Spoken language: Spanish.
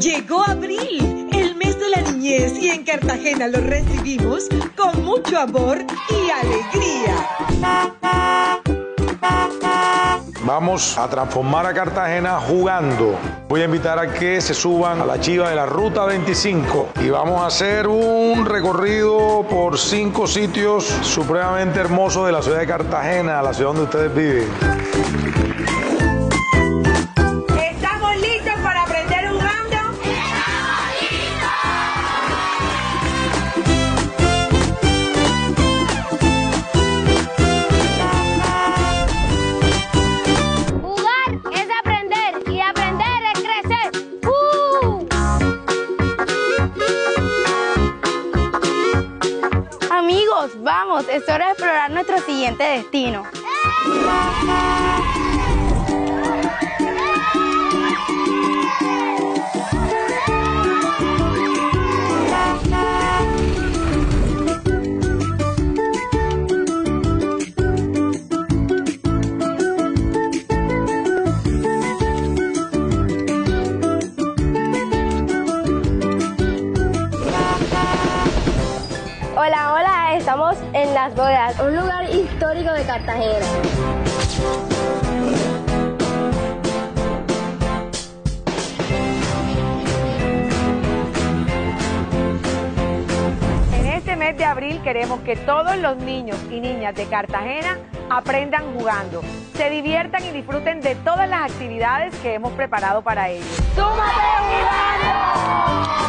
Llegó abril, el mes de la niñez y en Cartagena lo recibimos con mucho amor y alegría. Vamos a transformar a Cartagena jugando. Voy a invitar a que se suban a la chiva de la Ruta 25 y vamos a hacer un recorrido por cinco sitios supremamente hermosos de la ciudad de Cartagena, la ciudad donde ustedes viven. Amigos, vamos, es hora de explorar nuestro siguiente destino. Hola, hola, estamos en Las Bodas, un lugar histórico de Cartagena. En este mes de abril queremos que todos los niños y niñas de Cartagena aprendan jugando, se diviertan y disfruten de todas las actividades que hemos preparado para ellos. ¡Súmate jugando!